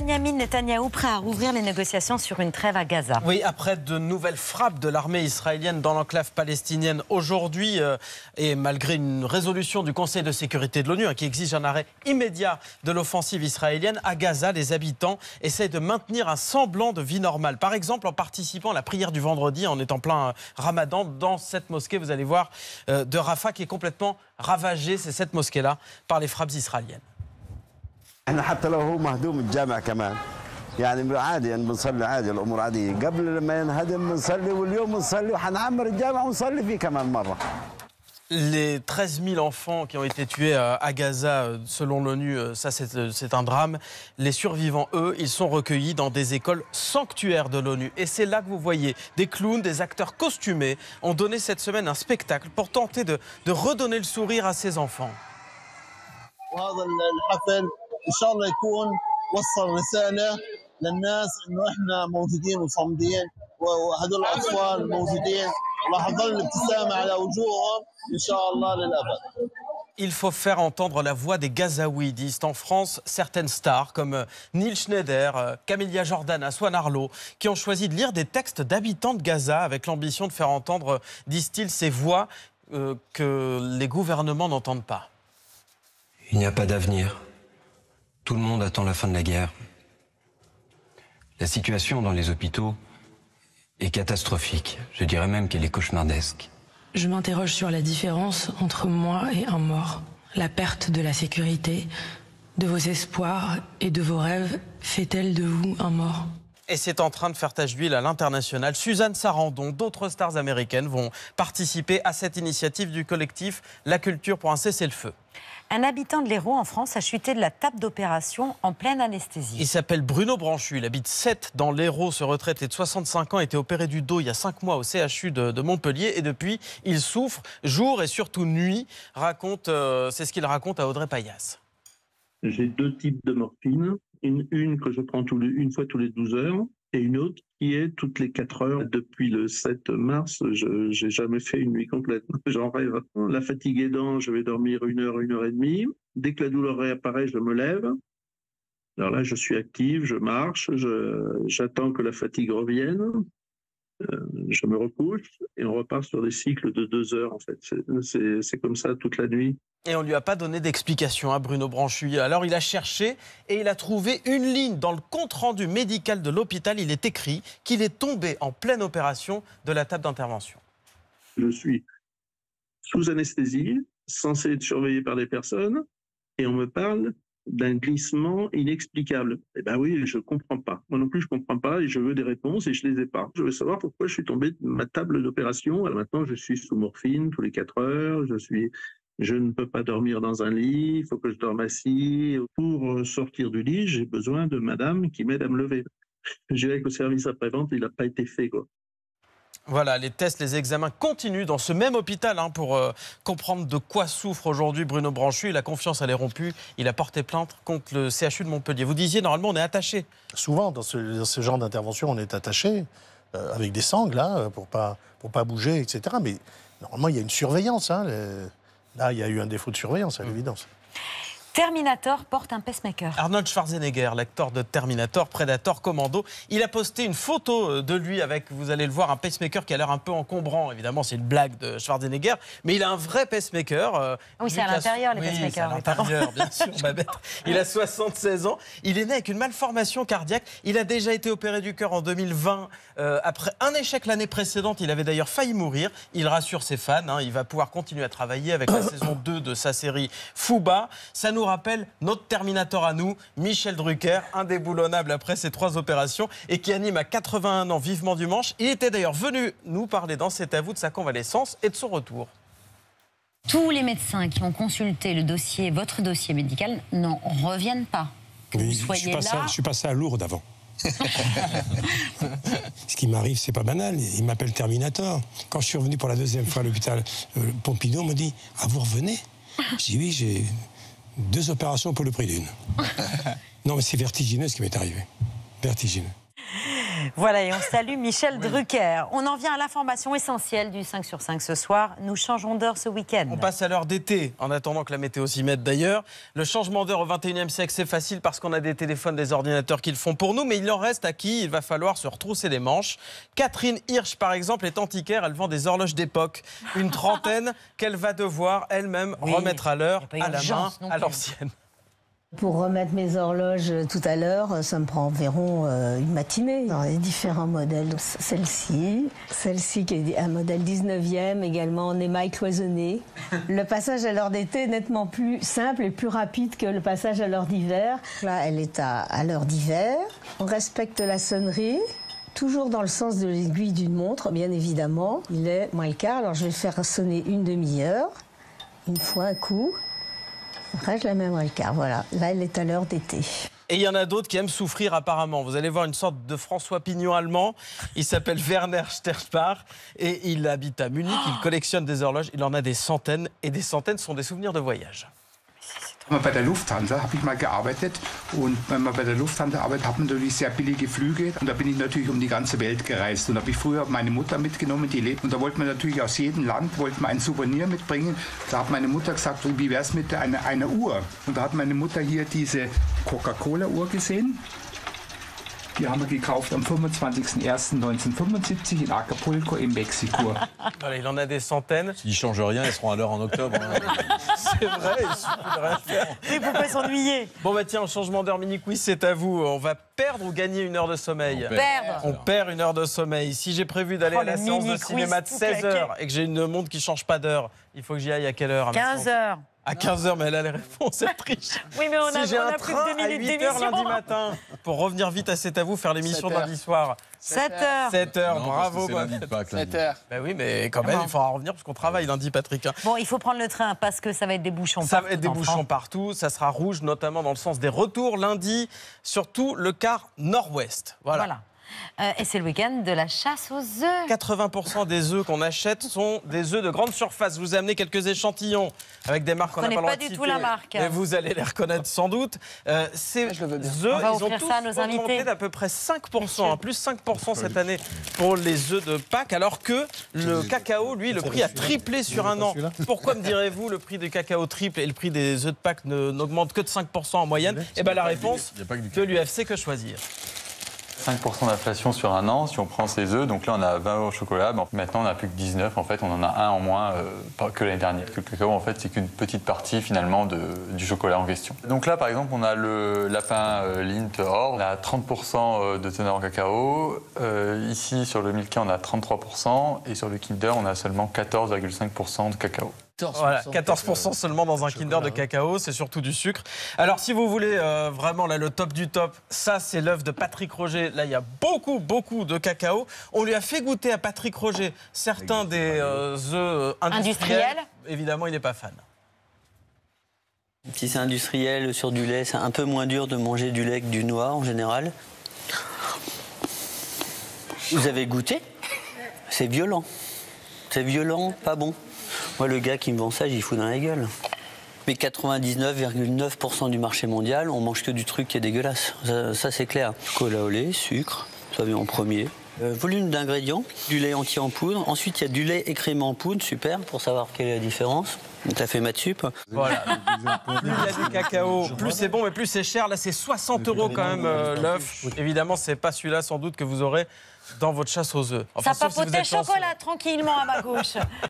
Benjamin Netanyahou prêt à rouvrir les négociations sur une trêve à Gaza. Oui, après de nouvelles frappes de l'armée israélienne dans l'enclave palestinienne aujourd'hui, euh, et malgré une résolution du Conseil de sécurité de l'ONU hein, qui exige un arrêt immédiat de l'offensive israélienne, à Gaza, les habitants essayent de maintenir un semblant de vie normale. Par exemple, en participant à la prière du vendredi, en étant plein euh, ramadan, dans cette mosquée, vous allez voir, euh, de Rafah qui est complètement ravagée, c'est cette mosquée-là, par les frappes israéliennes. احنا حتى لو هو مهدوم الجامع كمان يعني عادي يعني بنصلي عادي الامور عاديه قبل لما ينهدم بنصلي واليوم بنصلي وحنعمر الجامع ونصلي فيه كمان مره Les 13 000 enfants qui ont été tués à Gaza, euh, selon l'ONU, euh, ça euh, c'est un drame. Les survivants, eux, ils sont recueillis dans des écoles sanctuaires de l'ONU. Et c'est là que vous voyez des clowns, des acteurs costumés ont donné cette semaine un spectacle pour tenter de, de redonner le sourire à ces enfants. ان شاء الله يكون وصل رساله للناس انه احنا موجودين وصامدين وهدول الاطفال موجودين وراح تظل الابتسامه على وجوههم ان شاء الله للابد Il faut faire entendre la voix des Gazaouis, disent en France certaines stars comme euh, Neil Schneider, euh, Camélia Jordan, Swan Arlo, qui ont choisi de lire des textes d'habitants de Gaza avec l'ambition de faire entendre, disent-ils, ces voix euh, que les gouvernements n'entendent pas. Il n'y a pas d'avenir. Tout le monde attend la fin de la guerre. La situation dans les hôpitaux est catastrophique. Je dirais même qu'elle est cauchemardesque. Je m'interroge sur la différence entre moi et un mort. La perte de la sécurité, de vos espoirs et de vos rêves fait-elle de vous un mort? Et c'est en train de faire tache d'huile à l'international. Suzanne Sarandon, d'autres stars américaines vont participer à cette initiative du collectif La Culture pour un cessez-le-feu. Un habitant de l'Hérault en France a chuté de la table d'opération en pleine anesthésie. Il s'appelle Bruno Branchu. Il habite 7 dans l'Hérault. Ce retraité de 65 ans a été opéré du dos il y a 5 mois au CHU de, Montpellier. Et depuis, il souffre jour et surtout nuit. Raconte, euh, c'est ce qu'il raconte à Audrey Payas. J'ai deux types de morphine une, que je prends une fois tous les 12 heures et une autre qui est toutes les 4 heures. Depuis le 7 mars, je n'ai jamais fait une nuit complète. J'en rêve. La fatigue aidant, je vais dormir une heure, une heure et demie. Dès que la douleur réapparaît, je me lève. Alors là, je suis active, je marche, j'attends que la fatigue revienne. Euh, je me recouche et on repart sur des cycles de deux heures en fait. C'est comme ça toute la nuit. Et on ne lui a pas donné d'explication à Bruno Branchuy. Alors il a cherché et il a trouvé une ligne dans le compte-rendu médical de l'hôpital. Il est écrit qu'il est tombé en pleine opération de la table d'intervention. Je suis sous anesthésie, censé être surveillé par des personnes, et on me parle d'un glissement inexplicable. Eh bien oui, je comprends pas. Moi non plus, je comprends pas et je veux des réponses et je les ai pas. Je veux savoir pourquoi je suis tombé de ma table d'opération. Maintenant, je suis sous morphine tous les 4 heures. Je, suis, je ne peux pas dormir dans un lit. Il faut que je dorme assis. Pour sortir du lit, j'ai besoin de madame qui m'aide à me lever. Je dirais qu'au service après-vente, il n'a pas été fait. Quoi. Voilà, les tests, les examens continuent dans ce même hôpital hein, pour euh, comprendre de quoi souffre aujourd'hui Bruno Branchu. La confiance, elle est rompue. Il a porté plainte contre le CHU de Montpellier. Vous disiez, normalement, on est attaché. Souvent, dans ce, genre d'intervention, on est attaché euh, avec des sangles hein, pour pas, pour pas bouger, etc. Mais normalement, il y a une surveillance. Hein, là, il y a eu un défaut de surveillance, à mmh. Terminator porte un pacemaker. Arnold Schwarzenegger, l'acteur de Terminator, Predator, Commando, il a posté une photo euh, de lui avec, vous allez le voir, un pacemaker qui a l'air un peu encombrant. Évidemment, c'est une blague de Schwarzenegger, mais il a un vrai pacemaker. Euh, oui, c'est à l'intérieur, les pacemakers. à l'intérieur, bien sûr, Il a 76 ans. Il est né avec une malformation cardiaque. Il a déjà été opéré du cœur en 2020. Euh, après un échec l'année précédente, il avait d'ailleurs failli mourir. Il rassure ses fans. Hein. il va pouvoir continuer à travailler avec la saison 2 de sa série Fuba. Ça nous rappelle notre Terminator à nous, Michel Drucker, indéboulonnable après ces trois opérations et qui anime à 81 ans vivement du manche. Il était d'ailleurs venu nous parler dans cet avou de sa convalescence et de son retour. Tous les médecins qui ont consulté le dossier, votre dossier médical, n'en reviennent pas. je, suis passé, là... je suis passé à Lourdes avant. Ce qui m'arrive, c'est pas banal. Il m'appelle Terminator. Quand je suis revenu pour la deuxième fois à l'hôpital euh, Pompidou, on me dit Ah, vous revenez? J'ai dit Oui, j'ai deux opérations pour le prix d'une. non, mais c'est vertigineux ce qui m'est arrivé. Vertigineux. Voilà, et on salue Michel Drucker. On en vient à l'information essentielle du 5 sur 5 ce soir. Nous changeons d'heure ce week-end. On passe à l'heure d'été, en attendant que la météo s'y mette d'ailleurs. Le changement d'heure au 21e siècle, c'est facile parce qu'on a des téléphones, des ordinateurs qui le font pour nous, mais il en reste à qui il va falloir se retrousser les manches. Catherine Hirsch, par exemple, est antiquaire, elle vend des horloges d'époque. Une trentaine qu'elle va devoir elle-même Oui, remettre à l'heure, à la main, à l'ancienne. Pour remettre mes horloges euh, tout à l'heure, ça me prend environ euh, une matinée. Y a différents modèles. Celle-ci, celle-ci qui est un modèle 19e, également en émail cloisonné. Le passage à l'heure d'été est nettement plus simple et plus rapide que le passage à l'heure d'hiver. Là, elle est à, à l'heure d'hiver. On respecte la sonnerie. Toujours dans le sens de l'aiguille d'une montre, bien évidemment. Il est moins le quart, alors je vais le faire sonner une demi-heure, une fois un coup. Après, je la mets quart. Voilà, là, elle est à l'heure d'été. Et il y en a d'autres qui aiment souffrir apparemment. Vous allez voir une sorte de François Pignon allemand. Il s'appelle Werner Sterspar et il habite à Munich. Il collectionne des horloges. Il en a des centaines et des centaines sont des souvenirs de voyage. Bei der Lufthansa habe ich mal gearbeitet und wenn man bei der Lufthansa arbeitet, hat man natürlich sehr billige Flüge und da bin ich natürlich um die ganze Welt gereist und da habe ich früher meine Mutter mitgenommen, die lebt und da wollte man natürlich aus jedem Land wollte man ein Souvenir mitbringen. Da hat meine Mutter gesagt, wie wäre es mit einer, einer Uhr? Und da hat meine Mutter hier diese Coca-Cola-Uhr gesehen. Die haben wir gekauft am 25.01.1975 in Acapulco in Mexiko. il en a des centaines. S'ils changent rien, ils seront à l'heure en octobre. Hein. c'est vrai, il suffit de rien faire. Et pourquoi s'ennuyer Bon, bah tiens, en changement d'heure mini-quiz, c'est à vous. On va perdre ou gagner une heure de sommeil On perd. On perd une heure de sommeil. Si j'ai prévu d'aller à la séance de cinéma de 16h et que j'ai une montre qui ne change pas d'heure, il faut que j'y aille à quelle heure 15h. À 15 h mais elle a les réponses, elle triche. Oui, mais on si a, j'ai on un a plus train que 2 à minutes 8 h d'émission. lundi matin pour revenir vite à C'est à vous, faire l'émission 7 heures. lundi soir. 7 heures. 7 h Non, bravo. parce que c'est lundi Mohamed. de Pâques, lundi. 7 heures. Ben oui, mais quand même, il faudra revenir parce qu'on travaille lundi, Patrick. hein. Bon, il faut prendre le train parce que ça va être des bouchons. Ça va partout être des bouchons France. partout, ça sera rouge, notamment dans le sens des retours lundi, surtout le quart nord-ouest. Voilà. Voilà. Euh, et c'est le week-end de la chasse aux œufs. 80% des œufs qu'on achète sont des œufs de grande surface. Vous amené quelques échantillons avec des marques qu'on n'a pas pas du tout la marque. Mais vous allez les reconnaître sans doute. Euh, ces je le veux bien. œufs, On va ils ont tous ça à nos augmenté d'à peu près 5%, hein, plus 5% cette année pour les œufs de Pâques, alors que le cacao, lui, le prix a triplé sur un an. Pourquoi me direz-vous le prix du cacao triple et le prix des œufs de Pâques n'augmente que de 5% en moyenne? Eh bien la réponse Il y a pas que du de l'UFC que choisir? 5% d'inflation sur un an, si on prend ces œufs, donc là on a 20 euros au chocolat, maintenant on n'a plus que 19, en fait on en a un en moins euh, que l'année dernière. Le cacao en fait c'est qu'une petite partie finalement du chocolat en question. Donc là par exemple on a le lapin euh, Or, on a 30% de teneur en cacao, Euh, ici sur le Milka on a 33% et sur le Kinder on a seulement 14,5% de cacao. Voilà, 14% seulement dans un Kinder de cacao, c'est surtout du sucre. Alors si vous voulez euh, vraiment là le top du top, ça c'est l'œuvre de Patrick Roger. Là il y a beaucoup beaucoup de cacao. On lui a fait goûter à Patrick Roger certains des euh, œufs industriels. Industriels. Évidemment il n'est pas fan. Si c'est industriel sur du lait, c'est un peu moins dur de manger du lait que du noix en général. Vous avez goûté? C'est violent. C'est violent, pas bon. Moi, le gars qui me vend ça, j'y fous dans la gueule. Mais 99,9% du marché mondial, on mange que du truc qui est dégueulasse. Ça, ça, c'est clair. Cola au lait, sucre, ça vient en premier. Euh, volume d'ingrédients, du lait entier en poudre. Ensuite, il y a du lait écrémé en poudre, super, pour savoir quelle est la différence. Ça fait maths sup. Voilà. Plus il y a du cacao, plus c'est bon, mais plus c'est cher. Là, c'est 60 euros quand même euh, l'œuf. Évidemment, c'est pas celui-là sans doute que vous aurez dans votre chasse aux œufs. Enfin, Ça si papotait chanceux. chocolat tranquillement à ma gauche.